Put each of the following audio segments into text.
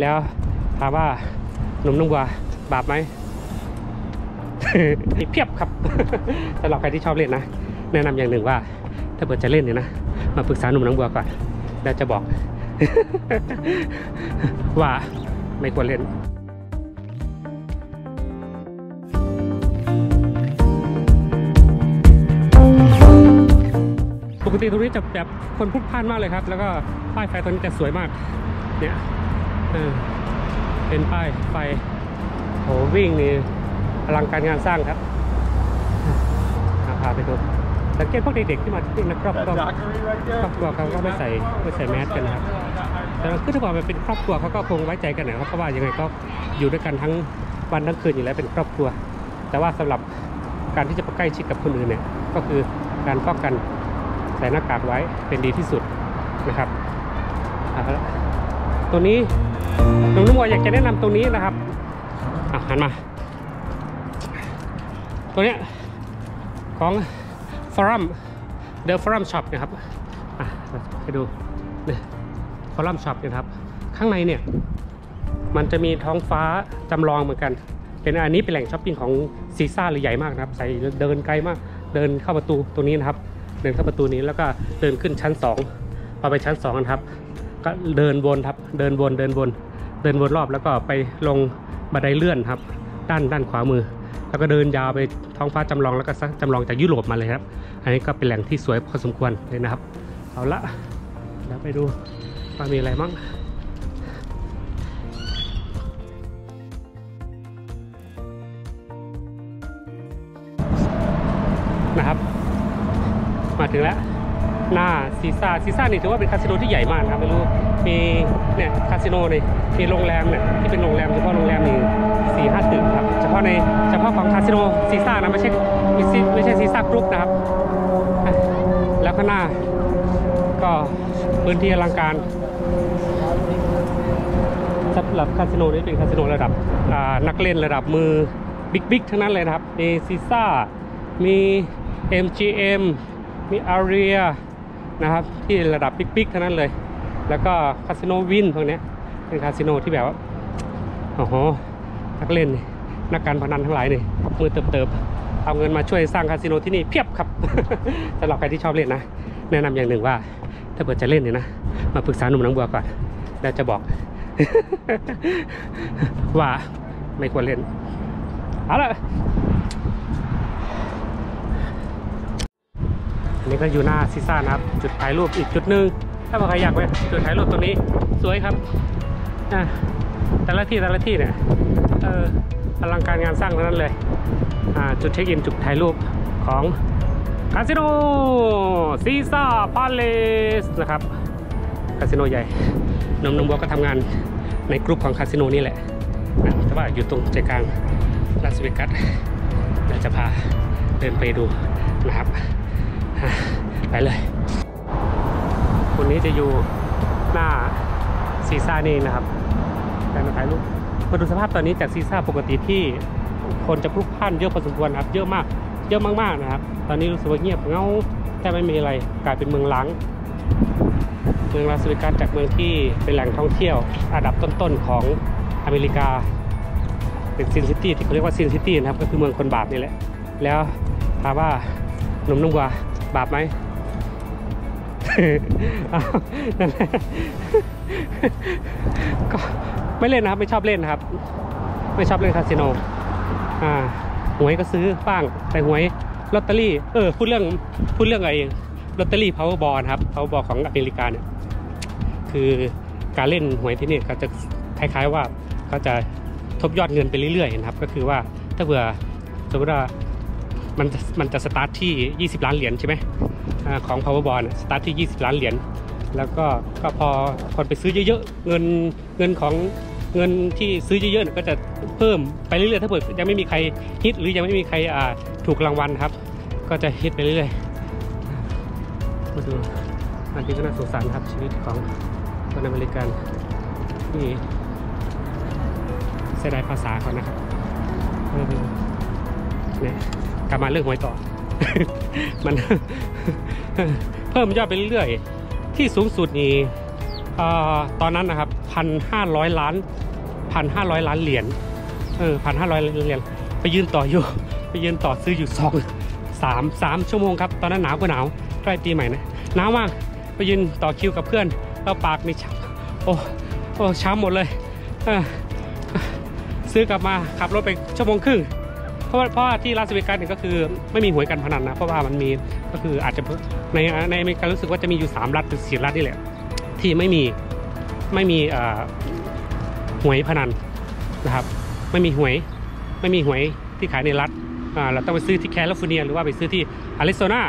แล้วถามว่าหนุ่มนุ่งวัวบาปไหมเพียบครับสำหรับใครที่ชอบเล่นนะ แนะนำอย่างหนึ่งว่า ถ้าเกิดจะเล่นเนี่ยนะ มาปรึกษาหนุ่มน้องบัวก่อนแล้วจะบอก ว่าไม่ควรเล่นปกติตรงนี้จะแบบคนพลุกพล่านมากเลยครับ แล้วก็ป้ายไฟตรงนี้จะสวยมาก เนี่ย เออเป็นป้ายไฟโหวิ่งนี่อลังการงานสร้างครับอะพาไปดูสังเกตพวกเด็กๆที่มาที่นี่นะครับก็ Dockery right ครอบครัวเขาก็ไม่ใส่ไม่ใส่แมสกันนะครับแต่คือถ้าบอกมันเป็นครอบครัวเขาก็คงไว้ใจกันนะครับเพราะว่ายังไงก็อยู่ด้วยกันทั้งวันทั้งคืนอยู่แล้วเป็นครอบครัว แต่ว่าสำหรับการที่จะไปใกล้ชิดกับคนอื่นเนี่ยก็คือการป้องกันใส่หน้ากากไว้เป็นดีที่สุดนะครับเอาละ ตรงนี้หนุ่มหนุ่มวัวอยากจะแนะนำตรงนี้นะครับอะหันมา ตัวเนี้ยของ Forum The Forum Shops นะครับอะให้ดูเนี่ย Forum Shops เนี่ยครับ ข้างในเนี่ยมันจะมีท้องฟ้าจำลองเหมือนกัน เป็นอันนี้เป็นแหล่งช้อปปิ้งของซีซ่าเลยใหญ่มากนะครับ ใส่เดินไกลมาก เดินเข้าประตูตรงนี้นะครับ เดินเข้าประตูนี้แล้วก็เดินขึ้นชั้น2พอไปชั้น2นะครับ ก็เดินวนครับ เดินวนเดินวน เดินวนรอบแล้วก็ไปลงบันไดเลื่อนครับ ด้านด้านขวามือ แล้วก็เดินยาวไปท้องฟ้าจำลองแล้วก็จำลองจากยุโรปมาเลยครับ อันนี้ก็เป็นแหล่งที่สวยพอสมควรเลยนะครับ เอาละเดี๋ยวไปดูว่ามีอะไรมั่งนะครับ มาถึงแล้ว หน้าซีซ่าซีซ่านี่ถือว่าเป็นคาสิโนที่ใหญ่มากนะครับไม่รู้มีเนี่ยคาสิโนนี่มีโรงแรมเนี่ยที่เป็นโรงแรมเฉพาะโรงแรมนี่สี่ห้าตึกครับเฉพาะในเฉพาะของคาสิโนซีซ่านะไม่ใช่ไม่ใช่ไม่ใช่ Caesars Group นะครับ แล้วข้างหน้าก็พื้นที่อลังการสำหรับคาสิโนนี่เป็นคาสิโนระดับนักเล่นระดับมือ big big ทั้งนั้นเลยนะครับมีซีซ่ามี MGM มี Aria นะครับ ที่ระดับ big ๆทั้งนั้นเลย แล้วก็คาสิโน Wynn พวกนี้เป็นคาสิโนที่แบบว่าโอ้โหนักเล่นนักการพนันทั้งหลายนี่มือเติบๆเอาเงินมาช่วยสร้างคาสิโนที่นี่เพียบครับสำหรับใครที่ชอบเล่นนะ แนะนำอย่างหนึ่งว่า ถ้าเกิดจะเล่นเนี่ยนะมาปรึกษาหนุ่มน้องบัวก่อนแล้วจะบอก ว่าไม่ควรเล่นเอาละ นนี้ก็อยู่หน้าซีซ่านะครับ จุดถ่ายรูปอีกจุดหนึ่งถ้าใครอยากไปจุดถ่ายรูปตรงนี้สวยครับอะแต่ละที่แต่ละที่เนี่ยเอออลังการงานสร้างทั้งนั้นเลยอ่าจุดเช็คอินจุดถ่ายรูปของคาสิโนซีซ่าพาเลสนะครับคาสิโนใหญ่นมนมบัวก็ทำงานในกลุ่มของคาสิโนนี่แหละนะแต่ว่าอยู่ตรงใจกลางลาสเวกัสเดี๋ยวจะพาเดินไปดูนะครับ ไปเลยคนนี้จะอยู่หน้าซีซ่านี่นะครับการมาถ่ายรูปมาดูสภาพตอนนี้จากซีซ่าปกติที่คนจะพลุกพล่านเยอะพอสมควรครับ เยอะมาก เยอะมากๆนะครับ ตอนนี้รู้สึกว่าเงียบเหงาแทบไม่มีอะไรกลายเป็นเมืองร้างเมืองลาสเวกัสจากเมืองที่เป็นแหล่งท่องเที่ยวอันดับต้นๆของอเมริกาเป็น Sin City ที่เขาเรียกว่า Sin City นะครับก็คือเมืองคนบาปนี่แหละแล้วถามว่าหนุ่มนุ่งกว่า บาปไหมนั่นแหละก็ไม่เล่นนะครับ ไม่ชอบเล่นนะครับ ไม่ชอบเล่นคาสิโนอ่าหวยก็ซื้อบ้างแต่หวยลอตเตอรี่เออพูดเรื่องพูดเรื่องอะไรลอตเตอรี่ powerball นะครับ powerball ของอเมริกาเนี่ยคือการเล่นหวยที่นี่เขาจะคล้ายๆว่าเขาจะทบยอดเงินไปเรื่อยๆนะครับ ก็คือว่าถ้าเผื่อสมมติว่า มันมันจะสตาร์ทที่ 20 ล้านเหรียญใช่ไหมอของ powerball สตาร์ทที่ 20 ล้านเหรียญแล้วก็ก็พอคนไปซื้อเยอะๆเงินเงินของเงินที่ซื้อเยอะๆเนี่ยก็จะเพิ่มไปเรื่อยๆถ้าเกิดยังไม่มีใครฮิตหรือยังไม่มีใครอ่าถูกรางวัลครับ ก็จะฮิตไปเรื่อยๆมาดูอันนี้ก็น่าสงสารครับชีวิตของคนอเมริกันที่เสียดายภาษาเขานะครับเนี่ย กลับมาเรื่องหวยต่อ มันเพิ่มยอดไปเรื่อยๆ ที่สูงสุดนี่เอ่อตอนนั้นนะครับพันห้าร้อยล้านพันห้าร้อยล้านเหรียญเออพันห้าร้อยเหรียญไปยืนต่ออยู่ ไปยืนต่อซื้ออยู่สองสามสามชั่วโมงครับ ตอนนั้นหนาวก็หนาวใกล้ปีใหม่นะหนาวมากไปยืนต่อคิวกับเพื่อนแล้วปากนี่ช้ำโอ้โอ้ช้ำหมดเลยเออซื้อกลับมาขับรถไปชั่วโมงครึ่ง เพราะเพราะที่ลาสเวกัสเนี่ยก็คือไม่มีหวยการพนันนะ เพราะว่ามันมีก็คืออาจจะในในอเมริการู้สึกว่าจะมีอยู่ 3 รัฐหรือสี่รัฐนี่แหละ ที่ไม่มีไม่มีหวยพนันนะครับ ไม่มีหวยไม่มีหวยที่ขายในรัฐเราต้องไปซื้อที่แคลิฟอร์เนีย หรือว่าไปซื้อที่อาริโซนา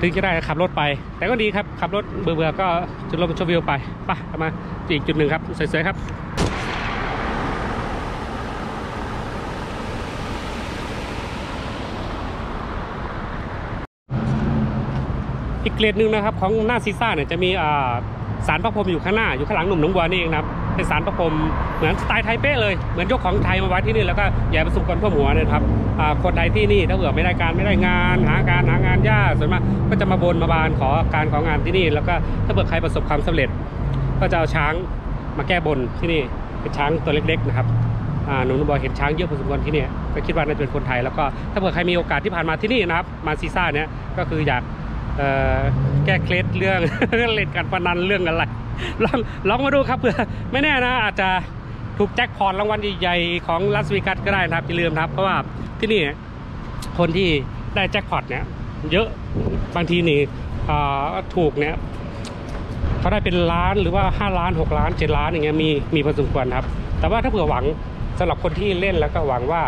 ถึงจะได้ขับรถไป แต่ก็ดีครับ ขับรถเบื่อๆก็จุดลมชมวิวไปไปกลับมาอีกจุดหนึ่งครับ สวยๆครับ อีกเกรดหนึ่งนะครับของหน้าซีซ่าเนี่ยจะมีอ่าสารพระพรหมอยู่ข้างหน้าอยู่ข้างหลังหนุ่มหนองบัวนี่เองนะครับเป็นสารพระพรหมเหมือนสไตล์ไทยเป๊ะเลยเหมือนยกของไทยมาไว้ที่นี่แล้วก็แย่ประสบกรเพื่อหัวเนี่ยนะครับคนไทยที่นี่ถ้าเผื่อไม่ได้การไม่ได้งาน หาการหางานยากส่วนมากก็จะมาบนมาบานขอการของานที่นี่ แล้วก็ถ้าเผื่อใครประสบความสำเร็จ ก็จะเอาช้างมาแก้บนที่นี่เป็นช้างตัวเล็กๆนะครับหนุ่มหนองบัวเห็นช้างเยอะพอสมควรที่นี่ก็คิดว่าน่าจะเป็นคนไทยแล้วก็ถ้าเผื่อใครมีโอกาสที่ผ่านมาที่นี่นะครับมาซีซ่าเนี่ยก็คืออยาก แก้เคล็ดเรื่องเล่นการพนันเรื่องอะไรลองลองมาดูครับเผื่อไม่แน่นะอาจจะถูกแจ็คพอตรางวัลใหญ่ๆของลาสเวกัสก็ได้นะครับอย่าลืมนะครับเพราะว่าที่นี่คนที่ได้แจ็คพอตเนี่ยเยอะบางทีนี่ถูกเนี่ยเขาได้เป็นล้านหรือว่า 5 ล้าน 6 ล้าน 7 ล้านอย่างเงี้ยมีมีพอสมควรครับ แต่ว่าถ้าเผื่อหวังสำหรับคนที่เล่นแล้วก็หวังว่า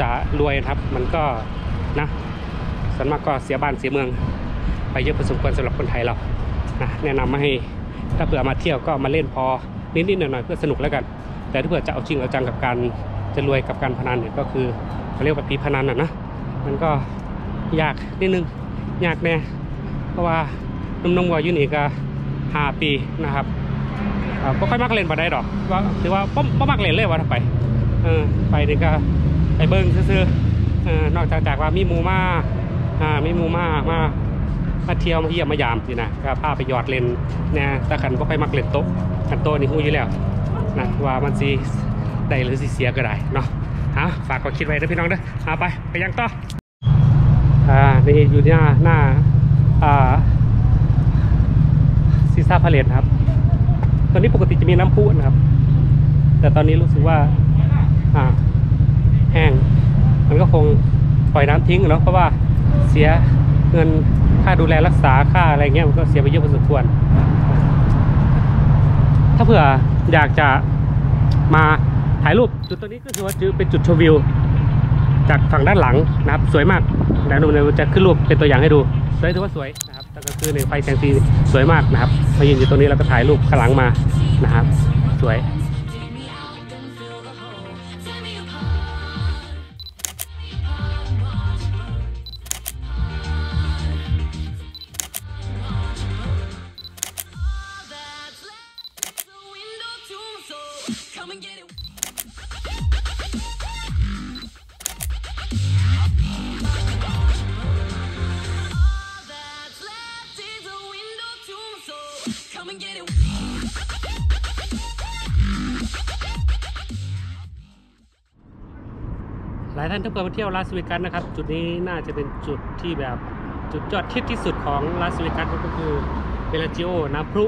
จะรวยนะครับ มันก็นะส่วนมากก็เสียบ้านเสียเมือง ไปเยอะพอสมควรสำหรับคนไทยเรานะแนะนำมาให้ถ้าเผื่อมาเที่ยวก็มาเล่นพอนิดๆหน่อยๆเพื่อสนุกแล้วกัน แต่ถ้าเผื่อจะเอาจริงเอาจังกับการจะรวยกับการพนันเนี่ยก็คือเขาเรียกว่าผีพนันอะนะมันก็ยากนิดนึงยากแน่เพราะว่านุ่มนงวัวอยูนี่ก็ห้าปีนะครับอ่าบ่ค่อยมักเล่นมาได้ดอกว่าถือว่าบ่บ่มักเล่นเลยว่าถ้าไปเออไปนี่ก็ไปเบิ้งซื่ออนอกจากจากว่ามีมูมาอ่ามีมูมามาม มาเที่ยวมาเยี่ยมมายามสินะก็พาไปหยอดเลนนะต่ขันบ่ค่อยมักเล่นโต๊ะขันโต๊ะนี่ฮู้อยู่แล้วนะว่ามันสิได้หรือสิเสียก็ได้เนาะฮะฝากก็คิดไว้นะพี่น้องเด้อเอาไปไปยังต่ออ่านี่อยู่ที่หน้าหน้าอ่าซีซ่าพาเลตครับ ตอนนี้ปกติจะมีน้ำพุนะครับ แต่ตอนนี้รู้สึกว่าอ่าแห้งมันก็คงปล่อยน้ำทิ้งเนาะเพราะว่าเสียเงิน ค่าดูแลรักษาค่าอะไรเงี้ยมันก็เสียไปเยอะพอสมควร ถ้าเผื่ออยากจะมาถ่ายรูปจุดตัวนี้ก็คือว่าจะเป็นจุดชมวิว จากฝั่งด้านหลังนะครับสวยมากเดี๋ยวหนุ่มจะขึ้นรูปเป็นตัวอย่างให้ดูสวยถือว่าสวยนะครับแต่ก็คือในไฟแสงสีสวยมากนะครับมายืนอยู่ตรงนี้แล้วก็ถ่ายรูปข้างหลังมานะครับ สวย ท่านถ้าเกิดมาเที่ยวลาสเวกัสนะครับ จุดนี้น่าจะเป็นจุดที่แบบจุดยอดฮิตที่สุดของลาสเวกัสก็คือ Bellagio น้ำพุ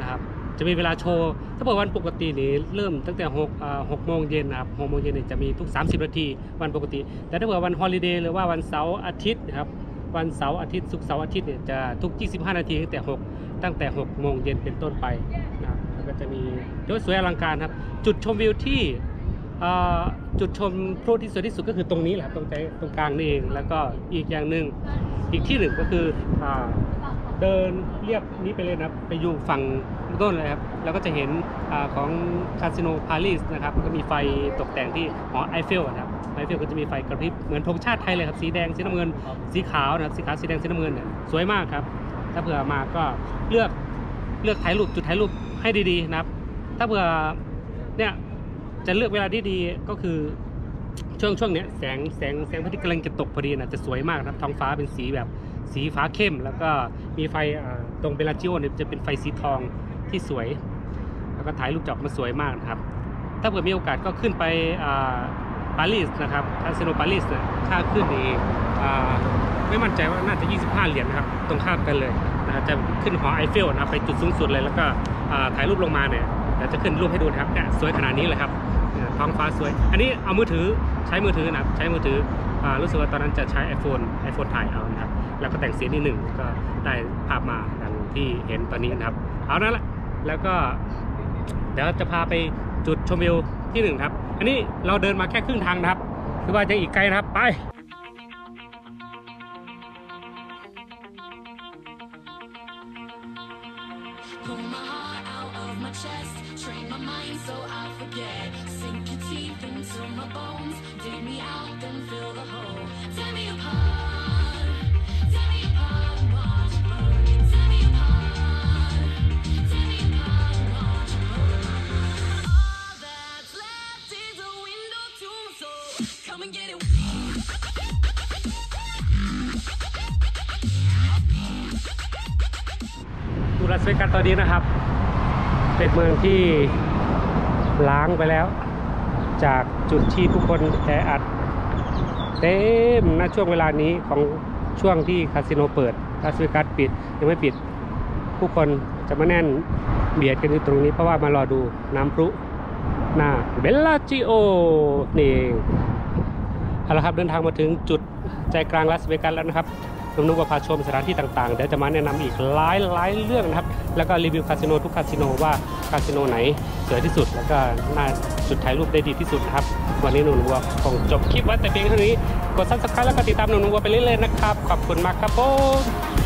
นะครับจะมีเวลาโชว์ ถ้าเกิดวันปกตินี่เริ่มตั้งแต่6อ่า6โมงเย็นนะครับ6โมงเย็นนี่จะมีทุก 30 นาทีวันปกติ แต่ถ้าเกิดวัน holiday หรือว่าวันเสาร์อาทิตย์นะครับวันเสาร์อาทิตย์ศุกร์เสาร์อาทิตย์เนี่ยจะทุก 25 นาทีตั้งแต่ 6 ตั้งแต่ 6 โมงเย็นเป็นต้นไปนะครับก็จะมีโดยสวยอลังการครับ จุดชมวิวที่ จุดชมพุที่สวยที่สุดก็คือตรงนี้แหละตรงใจตรงกลางนี่เอง แล้วก็อีกอย่างหนึ่งอีกที่หนึ่งก็คืออเดินเลียบนี้ไปเลยนะไปอยู่ฝั่งโน้นเลยครับแล้วก็จะเห็นอของคาสิโนปารีสนะครับก็มีไฟตกแต่งที่หอไอเฟลนะครับไอเฟลก็จะมีไฟกระพริบเหมือนธงชาติไทยเลยครับสีแดงสีน้ำเงินสีขาวนะครับสีขาวสีแดงสีน้ำเงินเนี่ยสวยมากครับ ถ้าเผื่อมาก็เลือกเลือกถ่ายรูปจุดถ่ายรูปให้ดีๆนะครับ ถ้าเผื่อเนี่ย จะเลือกเวลาที่ดีก็คือช่วงช่วงเนี้ยแสงแสงแสงพระอาทิตย์กำลังจะตกพอดีนะจะสวยมากนะครับท้องฟ้าเป็นสีแบบสีฟ้าเข้ม แล้วก็มีไฟตรงเบลาจิโอเนี่ยจะเป็นไฟสีทองที่สวย แล้วก็ถ่ายรูปจอกมาสวยมากนะครับ ถ้าเกิดมีโอกาสก็ขึ้นไปอ่าปารีสนะครับคาสิโนปารีสเนี่ยค่าขึ้นนี่อ่าไม่มั่นใจว่าน่าจะ 25 เหรียญนะครับ ตรงข้ามกันเลยนะจะขึ้นหอไอเฟลนะครับไปจุดสูงสุดเลยแล้วก็ถ่ายรูปลงมาเนี่ย ดี๋ยวจะขึ้นรูปให้ดูนะครับเนี่ยสวยขนาดนี้เลยครับเนี่ยท้องฟ้าสวย อันนี้เอามือถือใช้มือถือนะครับใช้มือถืออ่ารู้สึกว่าตอนนั้นจะใช้ iPhone iPhone ถ่ายเอานะครับ แล้วก็แต่งเสียงนิดหนึ่งก็ได้ภาพมาดังที่เห็นตอนนี้นะครับ เอานั่นแหละแล้วก็ เดี๋ยวจะพาไปจุดชมวิวที่หนึ่งครับ อันนี้เราเดินมาแค่ครึ่งทางนะครับ คือว่าจะอีกไกลนะครับไป ตอนนี้นะครับ เป็นเมืองที่ร้างไปแล้ว จากจุดที่ผู้คนแออัดเต็มณช่วงเวลานี้ของช่วงที่คาสิโนเปิดลาสเวกัสปิดยังไม่ปิด ผู้คนจะมาแน่นเบียดกันอยู่ตรงนี้เพราะว่ามารอดูน้ำพุหน้า Bellagio นี่เอาละครับเดินทางมาถึงจุดใจกลางลาสเวกัสแล้วนะครับ หนุ่มวัวพาชมสถานที่ต่างๆ เดี๋ยวจะมาแนะนำอีกหลายหลายเรื่องนะครับ แล้วก็รีวิวคาสิโนทุกคาสิโนว่าคาสิโนไหนสวยที่สุด แล้วก็น่าจุดถ่ายรูปได้ดีที่สุดนะครับ วันนี้หนุ่มวัวคงจบคลิปไว้แต่เพียงเท่านี้ กด subscribe แล้วก็ติดตามหนุ่มวัวไปเรื่อยๆนะครับ ขอบคุณมากครับผม